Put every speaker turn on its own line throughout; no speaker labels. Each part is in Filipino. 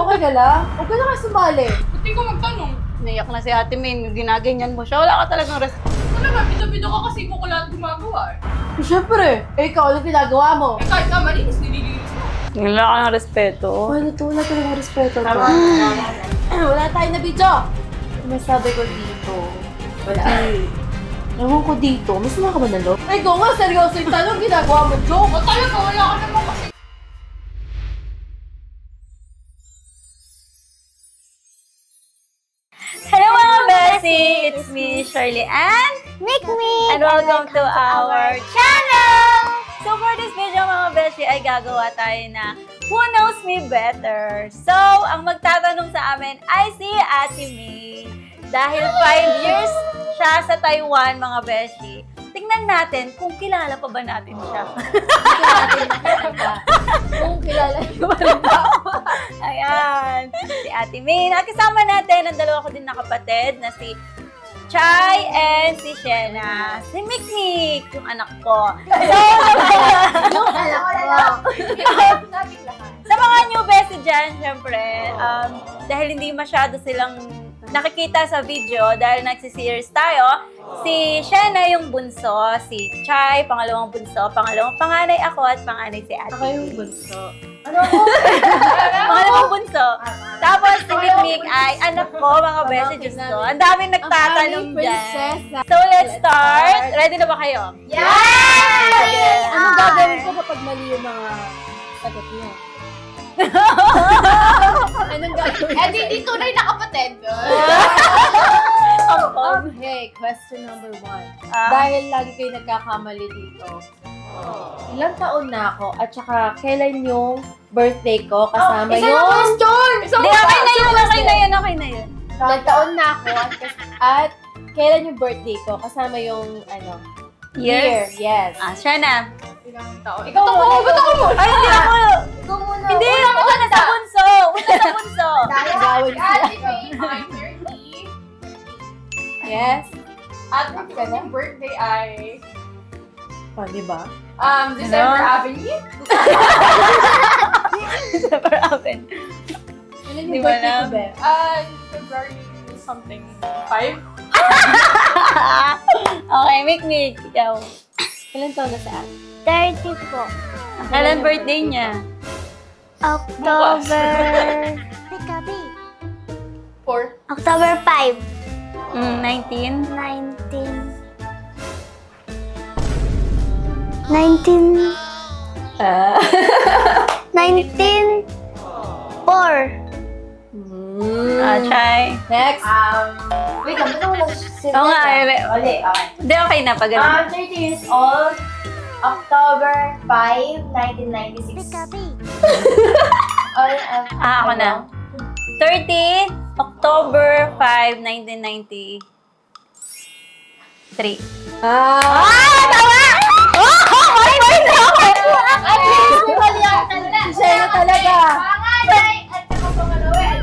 Okay ka lang? Huwag ka na kayo sumali.
Ba't di ko magtanong?
Naiyak na si Ate Min, ginaganyan mo siya. Wala ka talagang respeto.
Talaga, bido-bido ka kasi ko ko lahat gumagawa eh.
Eh, Siyempre, eh, ikaw, ano ginagawa mo?
Eh kahit ka malinis, nililinis mo.
Wala ka ng respeto.
Wala to, wala talaga respeto to.
Tama.
wala tayo na video. Masabi ko dito. Wala. Ewan ko dito. Mas ka ba na loob? Ay, go nga, seryoso yung tanong ginagawa mo, joke.
O talaga, wala ka naman kasi.
Shirley.
Make me!
And welcome to our channel! So for this video mga Beshi ay gagawa tayo na Who Knows Me Better? So, ang magtatanong sa amin ay si Ate May. Dahil 5 years siya sa Taiwan mga Beshi, tingnan natin kung kilala pa ba natin siya.
Kung kilala niyo ba rin ba?
Ayan, si Ate May. Nakasama natin ang dalawa ko din na kapatid na si Chai and si Shena. Si Mikmik, yung anak ko. So,
Yung alam ko.
sa mga new bestie dyan, syempre, um, dahil hindi masyado silang nakikita sa video dahil nagsiseries tayo, si Shena yung bunso, si Chai, pangalawang bunso, pangalawang panganay ako at panganay si Ate.
Ako yung bunso.
Pangalawang bunso. Tapos si Mikmik ay anak ko, mga bestie, Diyos ko. Ang daming nagtatanong dyan. So, let's start. Ready na ba kayo?
Yes! Anong gagawin ko kapag mali yung mga sagot niyo? Anong gagawin
Eh, di, di tunay na kapatid.
Okay, question number one.
Ah.
Dahil lagi kayo nagkakamali dito, ilang taon na ako at saka kailan yung birthday ko kasama
Isa na
yung...
question! Isang
Hindi, okay na yun, okay na yun, okay na yun.
Ilang taon na ako at, at kailan yung birthday ko kasama yung ano...
Year?
Yes.
Ah, siya na.
Ilang taon?
Ikaw muna,
Ba't ako muna?
Ay, hindi ako.
Ikaw muna.
Hindi, una sa bunso. Una sa bunso.
Gawin
Si Ate
sila.
May, I'm 30.
Yes.
At ang birthday ay
O, di ba?
um, December Avenue.
Super open.
Kailan
Di
yung
ba
birthday ko,
alam?
Be?
Uh, February something. 5?
okay, Mikmik, ikaw.
Kailan taon na sa atin?
30 po.
Kailan birthday niya?
October... Pikabi.
4.
October 5.
Mm, 19?
19... 19...
Ah.
19... 4.
Mm.
Ah, try.
Next.
Um, wait, lang, ba't wala
Oo nga, eh.
Uli, okay.
Hindi, okay na pag
I'm 30 years old, October 5, 1996.
Pikabi.
Or, uh,
Ah, ako na. 30, October 5, 1993.
Ah!
Ah, tawa! Oh, point na ako!
At least, mali ang tanda.
Si Shena talaga.
Panganay at saka pangalawa ay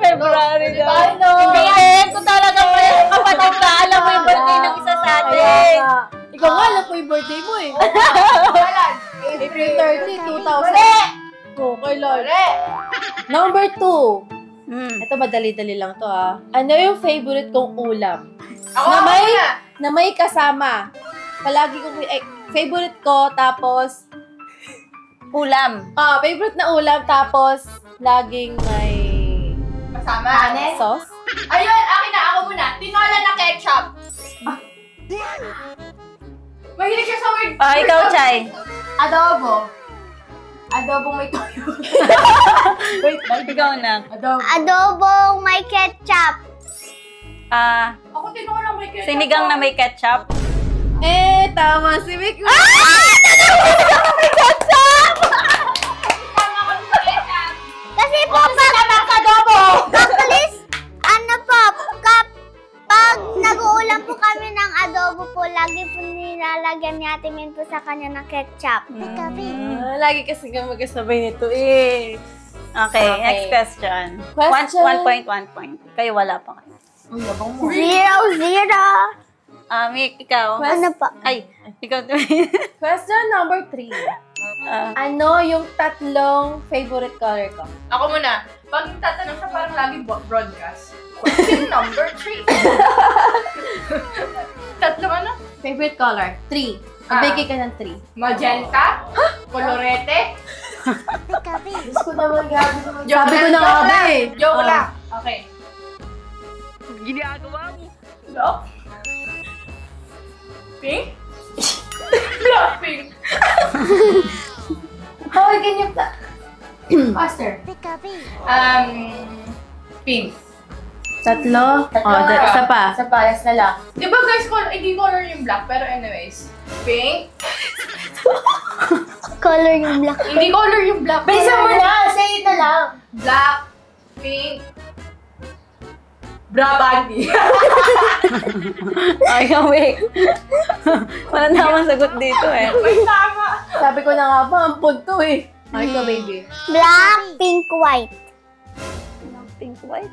February daw.
Ano?
Hindi, ko talaga mo yung kapatid ka. Alam mo yung birthday ng isa sa atin.
Ikaw nga, alam ko yung birthday mo eh. April 30, 2000. Oh, kailan? Number 2.
Hmm.
Ito madali-dali lang to ah. Ano yung favorite kong ulam?
Ako,
na
ako
may,
muna.
na may kasama. Palagi ko, eh, favorite ko, tapos,
Ulam.
ah, favorite na ulam, tapos, laging may
Kasama.
sauce.
Ayun, akin na ako muna. Tinola na ketchup. Mahilig siya sa word.
Ah, ikaw, Chay.
Adobo. Adobo may toyo.
Wait,
Ikaw na.
Adobo.
Adobong may ketchup.
Ah,
Ako tinola may ketchup.
sinigang na may ketchup.
Eh, tama si Vic.
Tama ka sa ketchup.
Kasi po, pag... adobo! Ng ketchup. Pikabi.
Ah, lagi kasi nga magkasabay nito eh.
Okay,
Okay.
next question.
Question.
One, one point, one point. Kayo wala pa kayo.
Zero, zero.
Ah, Mick, ikaw.
Quest-
Ano po?
Ay, ikaw.
Question number 3.
Ah.
Ano yung tatlong favorite color ko?
Ako muna. Pag tatanong siya, parang lagi broadcast. Question number three. Tatlong ano?
Favorite color? Three.
Ah.
Magbigay ka ng three.
Magenta, colorete.
Diyos ko naman, gabi Sabi ko na nga
joke
ba
lang.
eh.
Joke
Ah.
lang. Okay.
Ginagawa mo.
Block? Pink? Block pink.
Hoy, ganyan pa.
Faster. Um, pink.
Tatlo?
Tatlo.
Oh, isa pa.
Sa palas na lang.
Di ba guys, hindi color yung black, pero anyways. Pink?
Color yung black.
Hindi color yung black.
Bilisan mo na! Say it na lang!
Black, pink, Brabandi.
Ay, wait. Walang tamang sagot dito eh.
May tama.
Sabi ko na nga ba, ang punto eh. Ay, ikaw, baby.
Black, pink, white.
Pink white.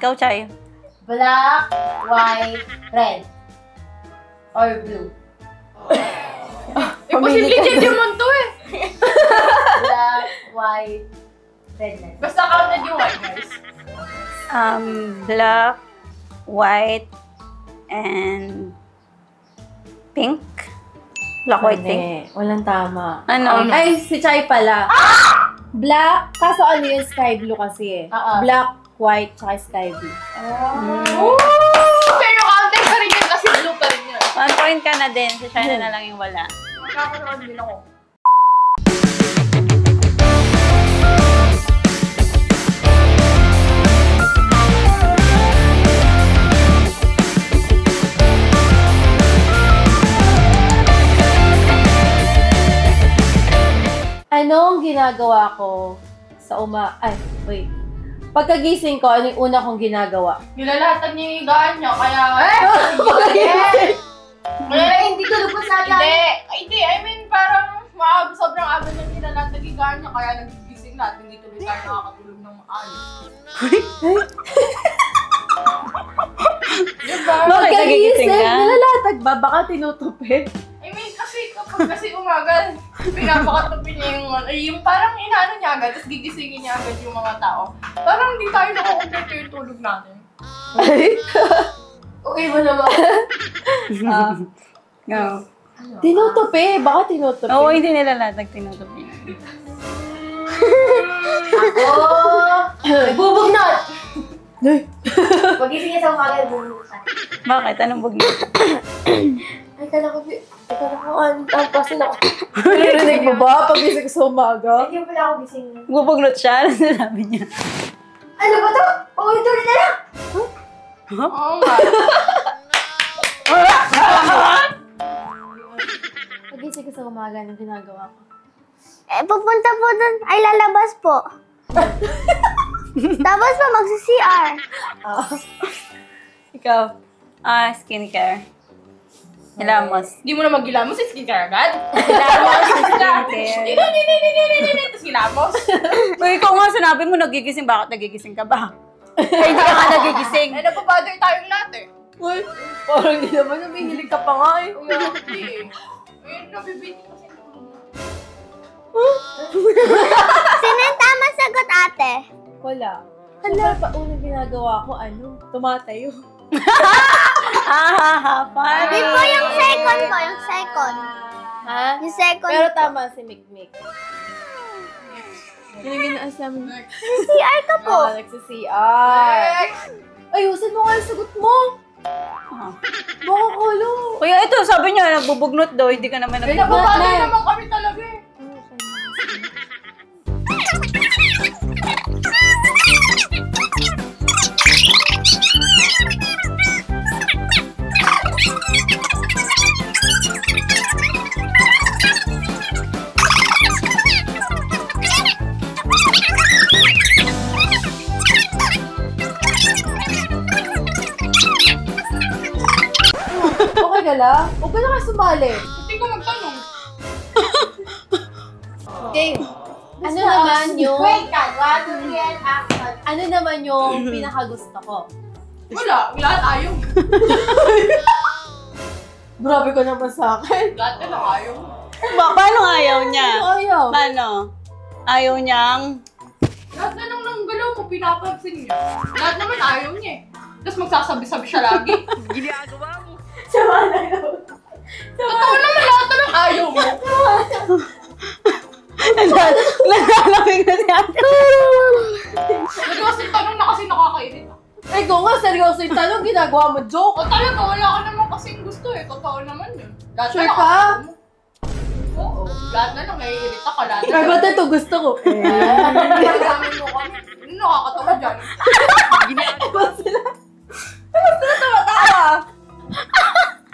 Ikaw, Chay.
Black, white, red. Or blue.
Imposible change yung monto eh.
Black, white, red na.
Basta counted yung white guys.
Um, black, white, and pink. Black, white, pink.
Walang tama.
Ano?
Ay, si Chai pala. Black, kaso ano yung sky blue kasi eh.
Oo.
Black, white, tsaka sky blue.
Ooh! Pero counted pa rin yun kasi blue
One point ka na din. Si China na lang yung wala.
Nakakanood din ako.
Anong ginagawa ko sa uma... Ay, wait. Pagkagising ko, ano yung una kong ginagawa?
Nilalatag niya yung higaan niya, kaya...
Pagkagising!
Eh, hindi na
Hindi! Ay, Hindi, I mean parang maab, sobrang aga niya nilalatag yung higaan niya, kaya nagigising natin. Hindi tuloy tayo nakakatulog ng maayos. diba?
Bakit nagigising ka?
nalalatag ba? Baka tinutupi.
I mean, kasi kapag kasi umaga, pinapakatupi niya yung, ay, yung parang inaano niya agad, tapos gigisingin niya agad yung mga tao. Parang hindi tayo nakakomplete yung tulog natin.
Okay mo naman.
Ah,
Go.
Tinutupi. Baka tinutupi.
Oo, hindi nila latag tinutupi.
Oh! Bubugnot! Pagising niya sa umaga, bubuksan.
Bakit? Anong bugno?
Ay, kala ko, ikaw na ako, ang tampasin ako. Naririnig mo ba? Pagising sa umaga?
Hindi mo pala ako gising.
Bubugnot siya. Ano sinabi niya?
Ano ba to? Paulit-ulit na lang!
Oo nga.
Pagising ko sa umaga, anong ginagawa ko?
Eh, pupunta po dun. Ay, lalabas po. Tapos po, magsi-CR.
Ah,
Ikaw. Ah, skincare. Hilamos.
Hindi mo na magilamos sa skincare agad?
Hilamos,
Hindi,
skincare.
hindi, hindi, hindi, hindi, hindi, tapos hilamos.
Uy, ikaw nga sinabi mo nagigising. Bakit nagigising ka ba? Ay, hindi ka nga nagigising.
Eh, nababother tayong lahat eh.
uy, parang hindi naman humihilig ka pa nga eh.
Hindi eh. Ayun, nabibiti kasi.
Sino yung tama sagot, ate?
Wala. Hala, pa unang ginagawa ko, ano, tumatayo.
Ah, ha, ha, funny.
Di po yung second ko, yung second.
Ha?
Yung second
Pero tama si Mikmik. Yun yung ginaasam.
CR ka po.
Oh, nagsi-CR.
Next!
Ayusin mo nga yung sagot mo.
Ah.
Baka kulo.
Kuya, ito, sabi niya, nagbubugnot daw. Hindi ka naman
Eh,
nagbubugnot.
naman kami talaga
na sumali.
Hindi ko magtanong.
Game. Ano naman yung...
Wait ka! One, two, three, and action.
Ano naman yung pinakagusto ko?
Wala, lahat ayaw.
Grabe ka naman sa akin.
Lahat na lang ayaw.
Ba, paano ayaw niya?
Ano ayaw?
Paano? Ayaw niyang...
Lahat na lang ng galaw mo, pinapansin niya. Lahat naman ayaw niya eh. Tapos magsasabi-sabi siya lagi. Totoo naman lahat na lang ayaw mo.
Naglalapig na si ate.
Nagawas yung tanong na kasi nakakainit.
Eh, kung nga seryoso yung tanong, ginagawa mo joke.
O talaga, wala ka naman kasing gusto eh. Totoo naman yun. Lahat
Sure
na lang
ka?
Oo. Lahat na lang naiirita ka. Lahat na
ba't ito gusto ko? Eh.
Nagdamay mo kami. Ano nakakatawa dyan?
Ba't sila? Ba't sila tumatawa?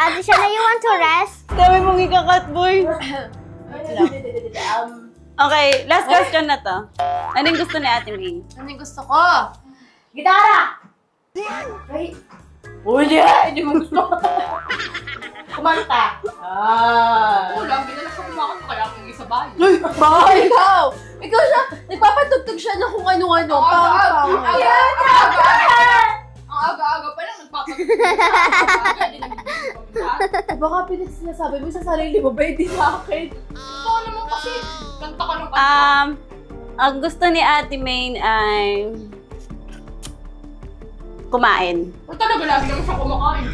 Ate Shana, you want to rest?
Dami mong ikakat, boy.
Um,
Okay, last question na to. Anong gusto ni Ate May?
ano yung gusto ko?
Gitara!
Uli! Hindi mo gusto. Kumanta. Ah.
Oo, lagi na lang kumakanta. Kaya kung isa bahay.
Uy, baka ikaw! Ikaw siya, nagpapatugtog siya ng kung ano-ano.
Ang aga-aga. Ang aga-aga. Ang aga-aga pa lang. Hindi nag-ibig kami lahat.
Baka pinig sinasabi mo sa sarili mo, ba hindi sa akin?
Totoo naman kasi. Kanta ka ng kanta.
Um, ang gusto ni Ate May ay kumain.
O talaga, lagi naman siya kumakain.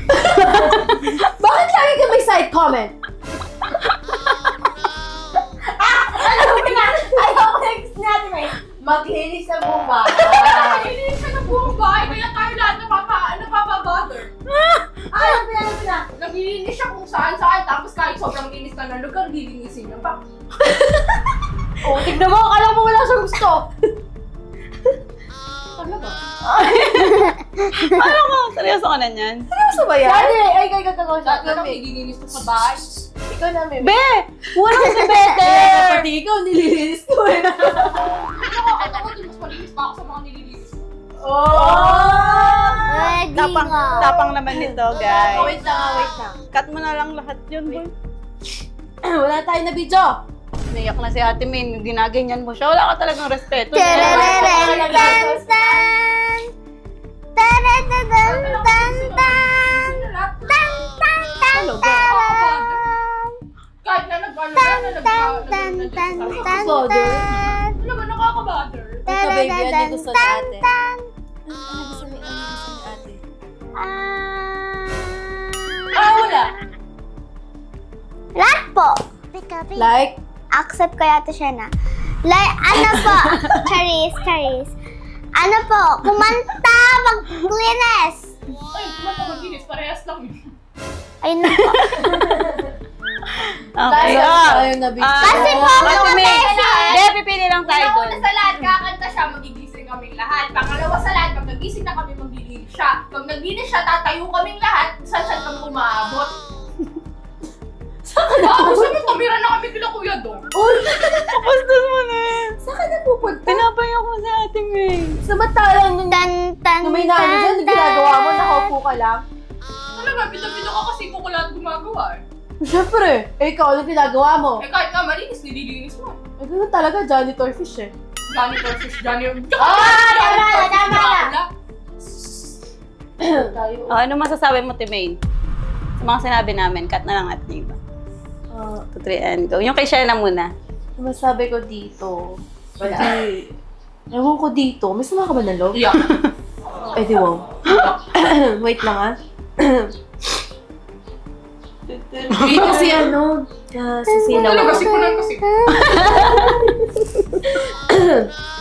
Bakit lagi ka may side comment?
Ano ko na? Ayaw ko natin eh. Maglinis sa buong bahay.
Siya ng buong bahay. Kaya tayo lahat napapa, napapa-bother.
Ay, ano na, ano na?
Naglilinis siya kung saan-saan. Tapos kahit sobrang linis na ng lugar, lilinisin niya pa.
Oh, tignan mo, akala mo wala siyang gusto.
Talaga.
Ano ka? Seryoso ka na niyan?
Seryoso ba yan?
Dati, ay, kay kagagawa
Lahat
siya.
na lang nililinis ko sa bahay.
Ikaw na, Mimi.
Be! Walang si Bete!
Pati ikaw, nililinis ko eh.
Ano nakakatawa din, mas malinis pa ako sa mga nililinis ko.
Oh!
Ready
Tapang,
nga.
tapang naman nito, guys.
Wait lang, wait lang.
Cut mo na lang lahat yun, boy.
wala tayo na video.
Naiyak na si Ate Min, ginaganyan mo siya. Wala ka talagang respeto.
Tarararen, tan, tan. Tarararen, tan, tan.
lahat.
Tan, tan, tan,
Ano ba?
tan.
Kahit na nag-ano na, na nag-
Tan,
nag-
tan,
nag-
tan,
nag-
tan,
Father.
tan.
Talaga nakaka-bother.
Ito, baby, ano yung gusto ni
Tan,
ate?
tan.
Ano gusto ni, ano gusto ni ate?
Ah.
Ah, wala.
Lahat po.
Like,
Accept ko yata siya na. Like, ano po? Charis, Charis. Ano po? Kumanta, mag-linis.
Ay, kumanta mag-linis. Parehas lang.
Ayun na po.
Okay.
Dahil
ah.
tayo na
Kasi po, mga
May,
ka
lang.
Talaga, pito-pito ka kasi ko ko lahat gumagawa eh.
Siyempre, eh, ikaw, ano ginagawa mo?
Eh kahit nga malinis, nililinis mo.
Eh, ganun talaga, janitor fish eh.
Johnny versus Johnny.
Ah, tama na, tama na.
tayo.
Oh, ano masasabi mo, Timaine? Sa mga sinabi namin, cut na lang at iba.
Ah,
2, 3, and go. Yung kay Shana muna.
ano masabi ko dito? Wala. Ewan ko dito. May sama ka ba ng loob?
Yeah.
Eh, di wow. Wait lang ah. Dito si ano, uh, si Silaw.
Talaga, sipunan kasi.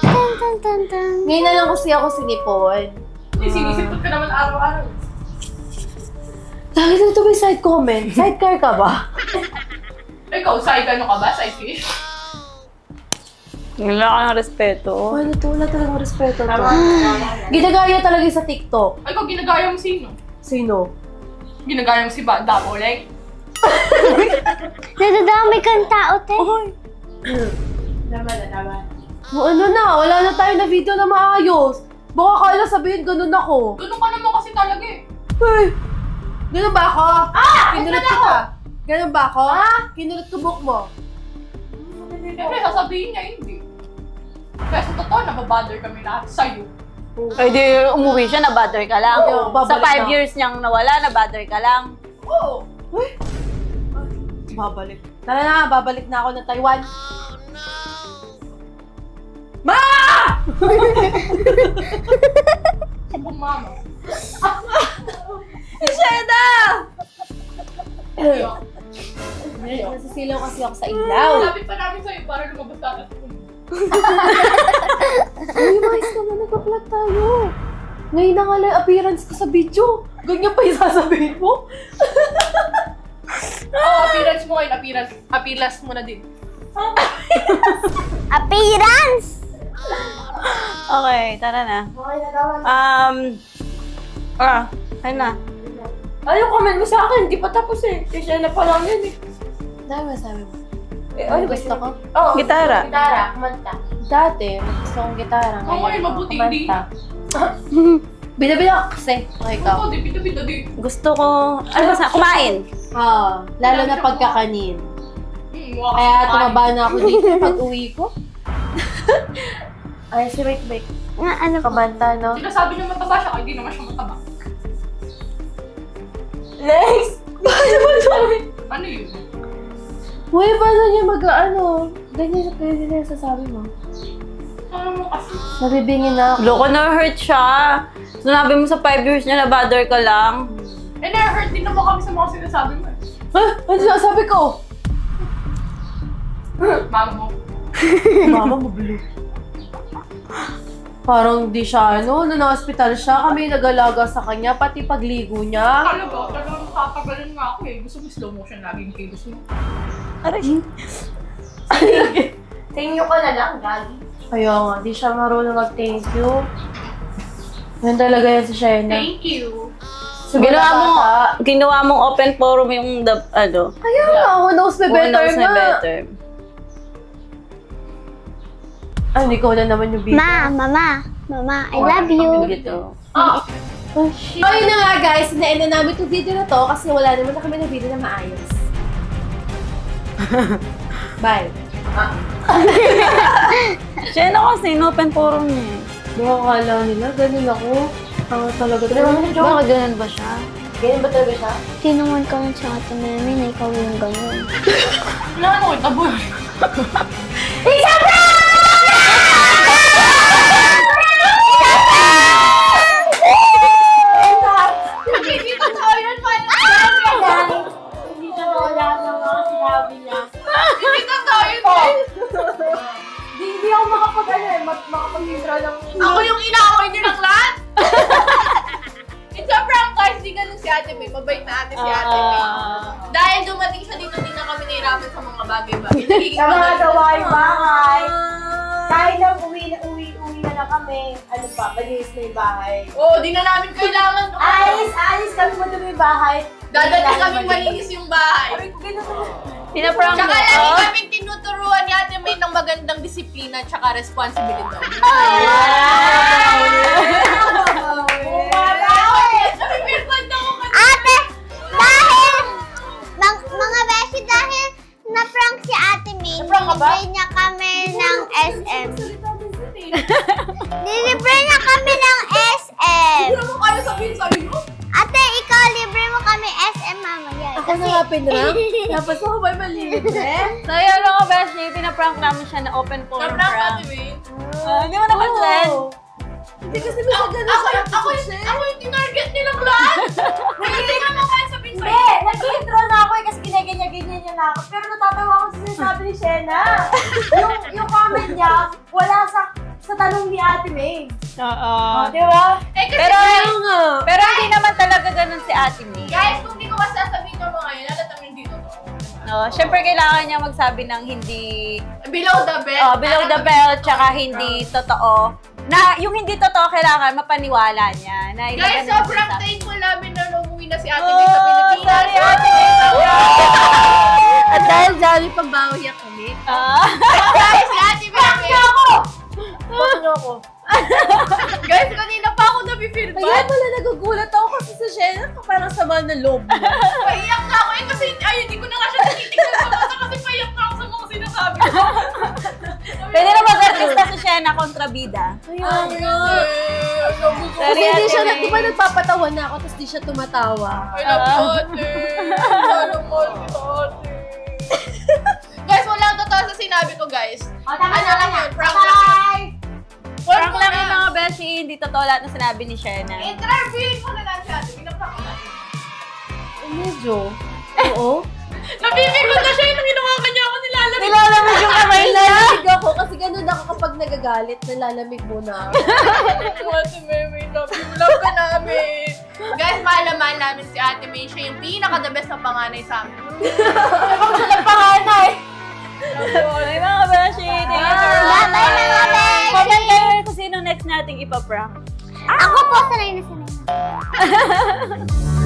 Tan, tan, tan, tan.
Ngayon na lang kasi ako sinipon.
Hindi, sinisipot ka naman araw-araw.
Lagi na ito may side comment. Sidecar ka ba?
Ikaw, side ano ka ba? Side fish?
Wala ka ng respeto.
Wala to, wala talagang respeto to. Ginagaya talaga sa TikTok.
Ay, ikaw ginagaya mo sino?
Sino?
Ginagaya mo si ba Daboleng?
Nadadami kang tao, te.
Tama na, tama.
O ano na, wala na tayo na video na maayos. Baka kala sabihin ganun ako.
Ganun ka naman kasi talaga eh.
Hey! Ganun ba ako? Ah! Kinulot kita. Ganun ba ako? Ah! Kinulot ko book mo.
Siyempre, sasabihin niya hindi. Kaya sa totoo, nababother kami lahat sa'yo.
Ay, di umuwi siya, na-bother ka lang.
Oo, babalik
Sa 5
na.
years niyang nawala, na-bother ka lang.
Oo.
Babalik. Tara na, babalik na ako ng Taiwan. Ma!
Mama.
Sheda! Nasisilaw kasi ako sa ilaw.
Lapit pa namin sa'yo para lumabas ka.
Uy, mais ka na, nagpa-vlog tayo. Ngayon na nga lang appearance ko sa video. Ganyan pa yung sasabihin mo?
Oo, appearance mo ngayon, appearance. Appearance mo na din.
Appearance!
Okay, tara na.
Okay, nagawa na.
Um, ah, ayun na.
Ano comment mo sa akin? Di pa tapos eh. Kasi siya na pa lang yun eh.
Dami masabi mo.
Eh,
Ano gusto ko?
Oo.
Gitara.
Gitara, kumanta.
Dati, gusto kong gitara.
Ngayon, mabuti hindi.
Binabila ko kasi. Okay, ikaw.
Oo, di, pito, di.
Gusto ko, ano ba sa, kumain.
Oo. lalo na pagkakanin. Kaya tumaba na ako dito pag uwi ko. Ay, si Wait Wait.
Nga, ano po?
Kamanta, no?
Sinasabi niya mataba siya, kaya hindi naman siya mataba.
Next!
Ano yun?
Uy, paano niya mag, ano? Ganyan, ganyan na yung sasabi mo.
Ano mo kasi?
Nabibingin na ako.
Loko na hurt siya. Sinabi mo sa 5 years niya na bother ka lang.
Eh, na-hurt din naman kami sa mga sinasabi mo eh.
Ha? Ano sinasabi ko?
Mama mo.
Mama, mabilo. Parang di siya, ano, nung na-hospital siya, kami nag-alaga sa kanya, pati pagligo niya.
Talaga, talagang tatagalan nga ako eh. Gusto mo slow motion laging kilos mo.
Aray.
Thank you ka na lang, Gagi.
Kaya nga, di siya marunong mag-thank you. Yan talaga yan si Shena.
Thank you.
Siguro
Ginawa mo, ginawa mong open forum yung, the, ano,
Kaya nga, who knows me
who
better
knows me
nga.
better.
Ah, hindi ko na naman yung video.
Ma, mama, mama, I love you.
Dito.
Ah,
Oh, shit. So, yun na nga guys, na-end na namin itong video na to kasi wala naman na kami na video na maayos. Bye.
Siya na kasi, open forum niya. eh.
Baka kala nila, ganun ako. Ang talaga.
Bakit ganun ba siya?
Ganun ba talaga siya?
Tinungan ka lang sa ate mami na ikaw yung ganun.
wala na ko, taboy. Hindi
Pinaprank
Tsaka lagi kami tinuturuan ni Ate May ng magandang disiplina tsaka ako kasi.
Ate, dahil, mga beshi, dahil na-prank si Ate May, nilibre niya kami ng SM. Nilibre niya kami ng SM.
Hindi naman kaya sabihin sa'yo, no?
Ate, libre mo kami SM mamaya.
Ako na nga pinrank. Tapos ako ba malibre?
So, yun mga beshi, pinaprank namin siya na open forum
Naprank Ate
prank.
May.
Ah, Hindi mo napansin?
Hindi kasi may
Ako,
ganun
ako,
siya.
yung- ako, yung- ako yung tinarget nilang lahat. Hindi ka naman kaya sabihin
Hindi,
sa'yo.
nag-intro na ako eh kasi ginaganyan-ganyan niya na ako. Pero natatawa ako sa sinasabi ni Shena. yung, yung comment niya, sa sa tanong ni Ate May.
Oo.
Oh, di ba?
Eh, kasi
Pero,
Kaya nga.
pero hindi naman talaga ganun si Ate May.
guys, kung di ko kasi sasabihin ng mga yun, halatang hindi totoo.
No, syempre kailangan niya magsabi ng hindi
Below the belt.
oh, below the belt tsaka hindi totoo. Na yung hindi totoo kailangan mapaniwala niya. Na
Guys, sobrang thankful namin na umuwi na si Ate
Oh,
May sa Pilipinas.
sorry, Ate May.
At dahil dami pambawi kami.
Ah.
ako?
Guys, kanina pa ako napifeel
Kaya
bad.
pala nagugulat ako kasi sa Shena, parang sama ng loob mo.
Paiyak na ako eh kasi ay, hindi ko na nga siya tinitignan sa mata kasi paiyak na ako sa mga sinasabi ko.
Pwede na mag-artista si Shena kontrabida.
Kaya
Ay, ko,
Kasi hindi
Ate
siya, di ba nagpapatawa na ako, tapos di siya tumatawa.
I love you, ate. Mahal na mahal kita, ate. sa sinabi ko, guys.
O, tama
Ano
na
lang prank lang yun.
Bye!
Prank lang yung mga beshi, hindi totoo lahat na sinabi ni Shena.
Interviewin mo na lang siya. Pinaprank ko natin.
Eh, medyo. Oo.
Nabibigod na siya yung ginawa kanya ako nilalamig.
Nilalamig yung kamay niya!
Nalalamig ako kasi ganun ako kapag nagagalit, nalalamig muna ako.
Ate May, may love you. Love ka namin. Guys, mahalaman namin si Ate May. Siya yung pinaka-the best na panganay sa amin.
Panganay!
Ay, mga beshi, thank you for
Bye,
watching. Nating ipaprank.
Ako po, sanay na sanay na.